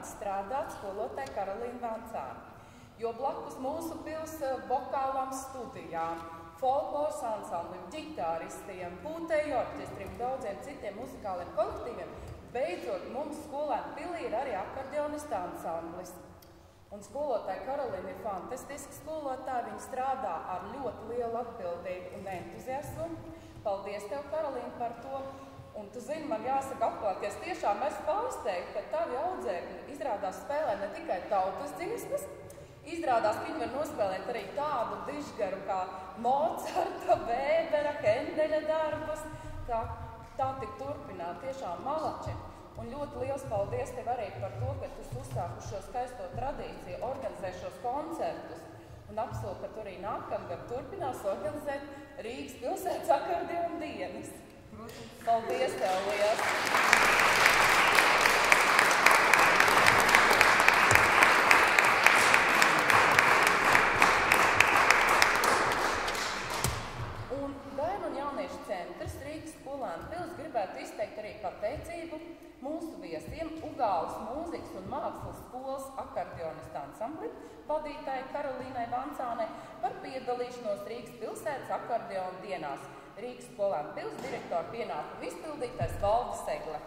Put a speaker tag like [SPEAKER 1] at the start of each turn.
[SPEAKER 1] Atnāca strādāt skolotāja Karolīna Vancāna. Jo blakus mūsu pils eh, vokālām studijām, folkloras ansamblim, ģitāristiem, pūtēju orķestriem, daudziem citiem muzikāliem kolektīviem, beidzot mums skolēnu pilī ir arī akordeonista ansamblis. Un skolotāja Karolīna ir fantastiska skolotāja. Viņa strādā ar ļoti lielu atbildību un entuziasmu. Paldies, tev, Karolīna, par to. Un tu zini, man jāsaka atklāt, ka es tiešām esmu pārsteigta, ka tavi audzēkļi izrādās spēlē ne tikai tautas dziesmas, izrādās, ka viņi var nospēlēt arī tādu dižgaru kā Mocarta, Vēbera, Hendeļa darbus. Tā, tā tik turpināt, tiešām malači. Un ļoti liels paldies tev arī par to, ka tu uzsāku šo skaisto tradīciju, organizē šos koncertus. Un apsolu, ka tu arī nākamgad turpinās organizēt Rīgas pilsētas akordeonu dienas. Paldies tev liels! Un Bērnu un jauniešu centrs Rīgas skolēnu pils gribētu izteikt arī pateicību mūsu viesiem Ugāles mūzikas un mākslas skolas akordeonista ansambli vadītāji Karolīnai Vancānai par piedalīšanos Rīgas pilsētas akordeonu dienās. Rīgas skolēnu pils direktora pienākumu izpildītājs Valdes Segle.